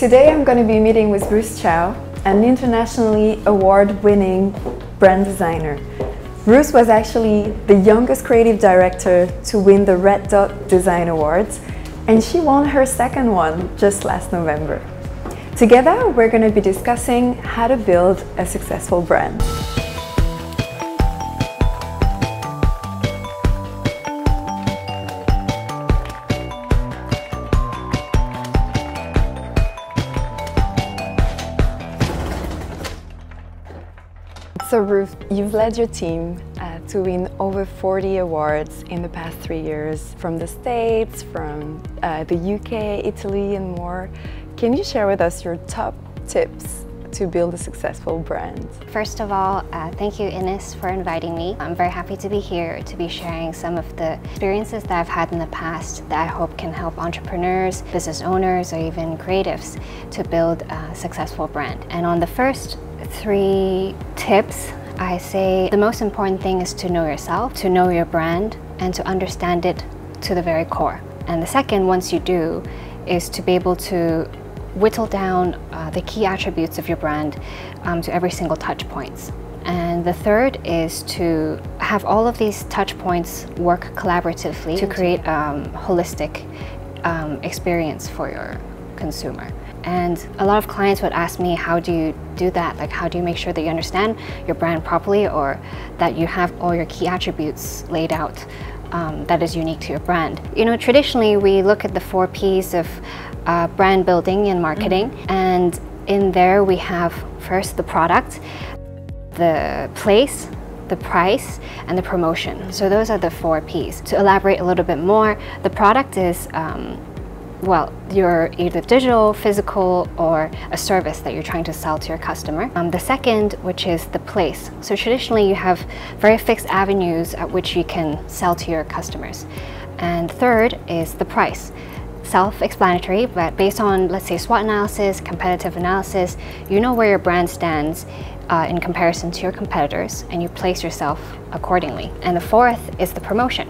Today I'm going to be meeting with Ruth Chao, an internationally award-winning brand designer. Bruce was actually the youngest creative director to win the Red Dot Design Awards, and she won her second one just last November. Together, we're going to be discussing how to build a successful brand. So Ruth, you've led your team uh, to win over 40 awards in the past three years from the States, from uh, the UK, Italy and more. Can you share with us your top tips to build a successful brand? First of all, uh, thank you Ines for inviting me. I'm very happy to be here to be sharing some of the experiences that I've had in the past that I hope can help entrepreneurs, business owners, or even creatives to build a successful brand. And on the first three tips, I say the most important thing is to know yourself, to know your brand, and to understand it to the very core. And the second, once you do, is to be able to whittle down uh, the key attributes of your brand um, to every single touch points. And the third is to have all of these touch points work collaboratively to create a um, holistic um, experience for your consumer. And a lot of clients would ask me, how do you do that? Like, how do you make sure that you understand your brand properly or that you have all your key attributes laid out um, that is unique to your brand? You know, traditionally we look at the four P's of uh, brand building and marketing. Mm -hmm. And in there we have first the product, the place, the price, and the promotion. So those are the four P's. To elaborate a little bit more, the product is um, well, you're either digital, physical, or a service that you're trying to sell to your customer. Um, the second, which is the place. So traditionally you have very fixed avenues at which you can sell to your customers. And third is the price. Self-explanatory, but based on, let's say, SWOT analysis, competitive analysis, you know where your brand stands uh, in comparison to your competitors, and you place yourself accordingly. And the fourth is the promotion.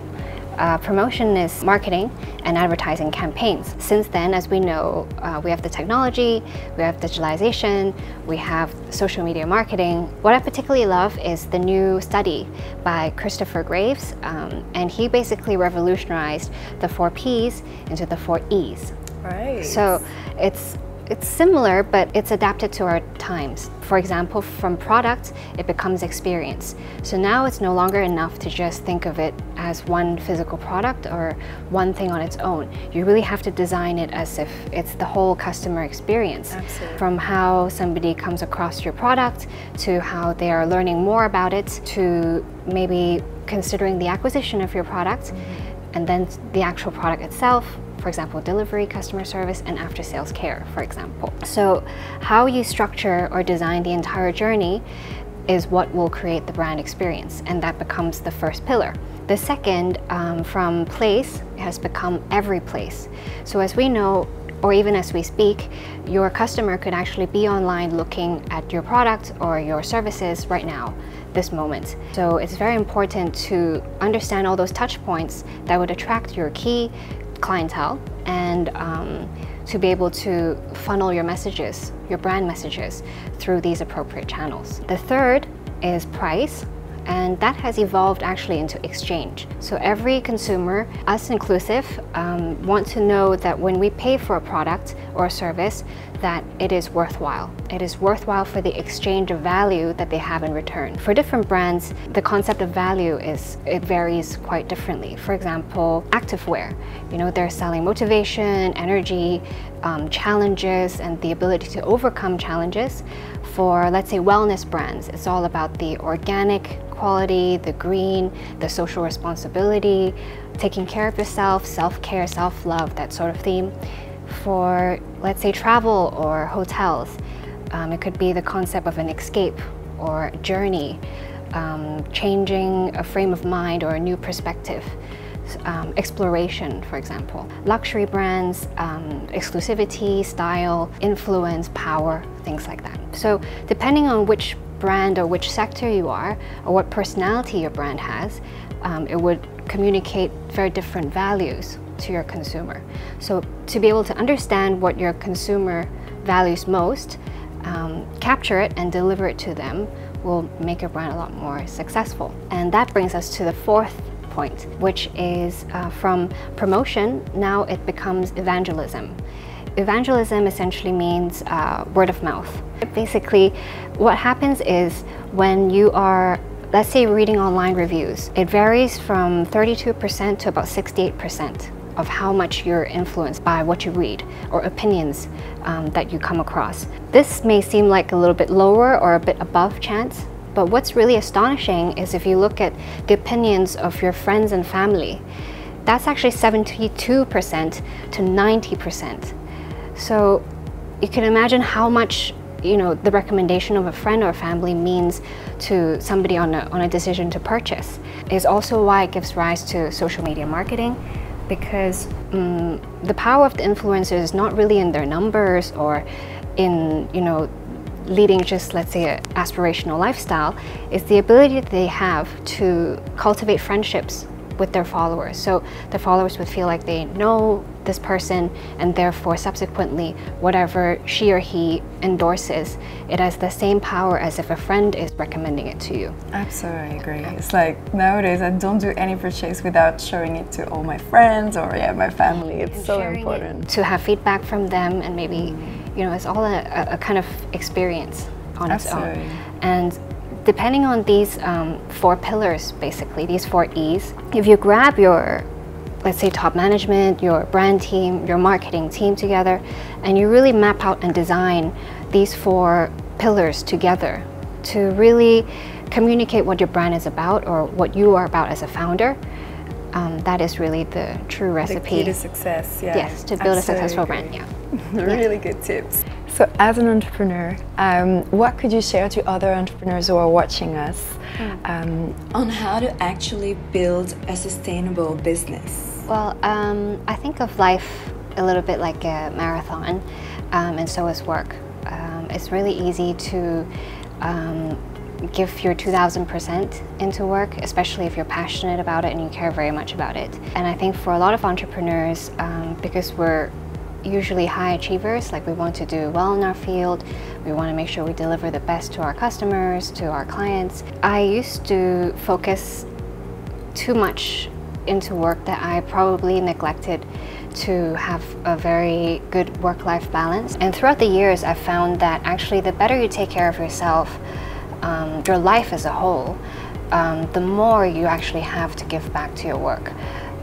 Uh, promotion is marketing and advertising campaigns. Since then, as we know, uh, we have the technology, we have digitalization, we have social media marketing. What I particularly love is the new study by Christopher Graves, um, and he basically revolutionized the four P's into the four E's. Right. So it's it's similar, but it's adapted to our times. For example, from product, it becomes experience. So now it's no longer enough to just think of it as one physical product or one thing on its own. You really have to design it as if it's the whole customer experience. Absolutely. From how somebody comes across your product, to how they are learning more about it, to maybe considering the acquisition of your product, mm -hmm. and then the actual product itself, for example, delivery, customer service, and after sales care, for example. So how you structure or design the entire journey is what will create the brand experience, and that becomes the first pillar. The second, um, from place, has become every place. So as we know, or even as we speak, your customer could actually be online looking at your product or your services right now, this moment. So it's very important to understand all those touch points that would attract your key clientele and um, to be able to funnel your messages, your brand messages through these appropriate channels. The third is price and that has evolved actually into exchange. So every consumer, us inclusive, um, want to know that when we pay for a product or a service, that it is worthwhile. It is worthwhile for the exchange of value that they have in return. For different brands, the concept of value is, it varies quite differently. For example, activewear, you know, they're selling motivation, energy, um, challenges, and the ability to overcome challenges. For, let's say, wellness brands, it's all about the organic quality, the green, the social responsibility, taking care of yourself, self-care, self-love, that sort of theme. For, let's say, travel or hotels, um, it could be the concept of an escape or journey, um, changing a frame of mind or a new perspective. Um, exploration, for example. Luxury brands, um, exclusivity, style, influence, power, things like that. So depending on which brand or which sector you are or what personality your brand has, um, it would communicate very different values to your consumer. So to be able to understand what your consumer values most, um, capture it and deliver it to them will make your brand a lot more successful. And that brings us to the fourth point, which is uh, from promotion, now it becomes evangelism. Evangelism essentially means uh, word of mouth. Basically, what happens is when you are, let's say, reading online reviews, it varies from 32% to about 68% of how much you're influenced by what you read or opinions um, that you come across. This may seem like a little bit lower or a bit above chance, but what's really astonishing is if you look at the opinions of your friends and family, that's actually 72% to 90%. So you can imagine how much you know the recommendation of a friend or family means to somebody on a, on a decision to purchase is also why it gives rise to social media marketing because um, the power of the influencer is not really in their numbers or in you know leading just, let's say, an aspirational lifestyle, is the ability that they have to cultivate friendships with their followers. So the followers would feel like they know this person and therefore subsequently whatever she or he endorses, it has the same power as if a friend is recommending it to you. Absolutely agree. It's like nowadays I don't do any purchase without showing it to all my friends or yeah, my family. It's and so important. It to have feedback from them and maybe you know, it's all a, a kind of experience on Absolutely. its own. And depending on these um, four pillars, basically, these four E's, if you grab your, let's say, top management, your brand team, your marketing team together, and you really map out and design these four pillars together to really communicate what your brand is about or what you are about as a founder, um, that is really the true recipe. The key to success, yeah. Yes, to build Absolutely. a successful brand, yeah. really good tips. So as an entrepreneur, um, what could you share to other entrepreneurs who are watching us mm. um, on how to actually build a sustainable business? Well, um, I think of life a little bit like a marathon, um, and so is work. Um, it's really easy to um, give your 2000% into work, especially if you're passionate about it and you care very much about it. And I think for a lot of entrepreneurs, um, because we're usually high achievers, like we want to do well in our field, we want to make sure we deliver the best to our customers, to our clients. I used to focus too much into work that I probably neglected to have a very good work-life balance. And throughout the years, I've found that actually the better you take care of yourself, um, your life as a whole, um, the more you actually have to give back to your work.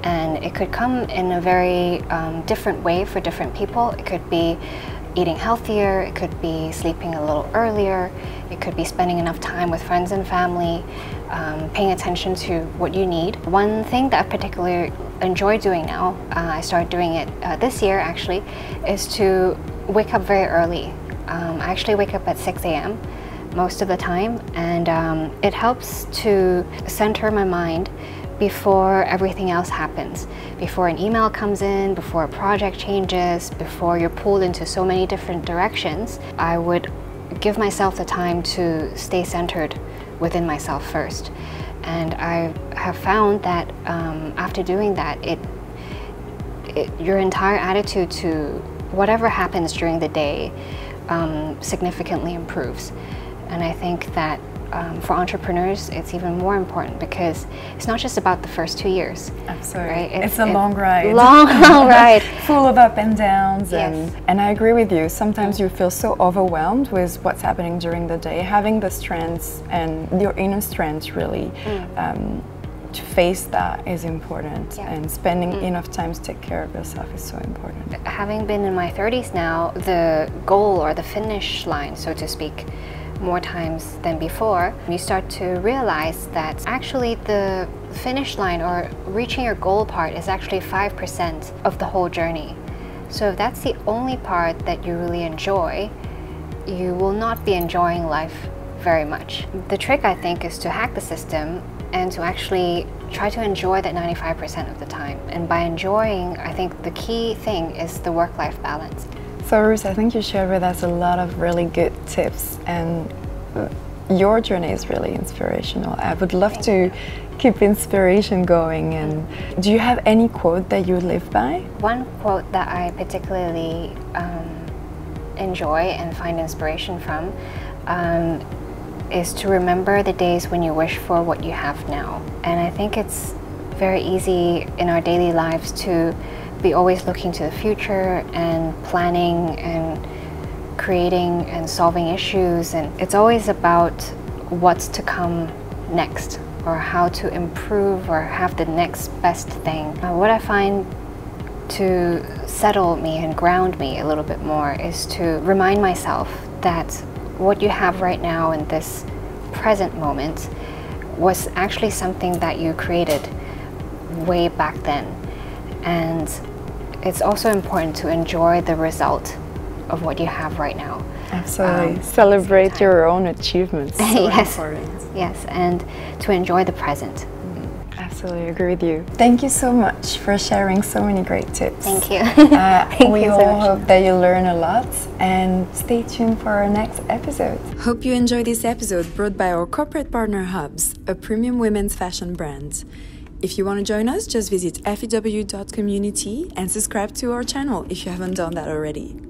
And it could come in a very um, different way for different people. It could be eating healthier, it could be sleeping a little earlier, it could be spending enough time with friends and family, um, paying attention to what you need. One thing that I particularly enjoy doing now, uh, I started doing it uh, this year actually, is to wake up very early. Um, I actually wake up at 6 a.m most of the time and um, it helps to center my mind before everything else happens. Before an email comes in, before a project changes, before you're pulled into so many different directions, I would give myself the time to stay centered within myself first. And I have found that um, after doing that, it, it, your entire attitude to whatever happens during the day um, significantly improves. And I think that um, for entrepreneurs, it's even more important because it's not just about the first two years. Absolutely. Right? It's, it's a long ride. Long, long ride. Full of up and downs. Yes. And, and I agree with you. Sometimes you feel so overwhelmed with what's happening during the day. Having the strengths and your inner strength really mm. um, to face that is important yeah. and spending mm. enough time to take care of yourself is so important. Having been in my 30s now, the goal or the finish line, so to speak, more times than before, you start to realize that actually the finish line or reaching your goal part is actually 5% of the whole journey. So if that's the only part that you really enjoy, you will not be enjoying life very much. The trick I think is to hack the system and to actually try to enjoy that 95% of the time. And by enjoying, I think the key thing is the work-life balance. So Ruth, I think you shared with us a lot of really good tips and your journey is really inspirational. I would love Thank to you. keep inspiration going and do you have any quote that you live by? One quote that I particularly um, enjoy and find inspiration from um, is to remember the days when you wish for what you have now. And I think it's very easy in our daily lives to be always looking to the future and planning and creating and solving issues. And it's always about what's to come next or how to improve or have the next best thing. Uh, what I find to settle me and ground me a little bit more is to remind myself that what you have right now in this present moment was actually something that you created way back then. And it's also important to enjoy the result of what you have right now. Absolutely. Um, Celebrate your own achievements. So yes. Important. Yes, and to enjoy the present. Absolutely agree with you. Thank you so much for sharing so many great tips. Thank you. Uh, Thank we you all so hope that you learn a lot and stay tuned for our next episode. Hope you enjoyed this episode brought by our corporate partner Hobbs, a premium women's fashion brand. If you want to join us, just visit few.community and subscribe to our channel if you haven't done that already.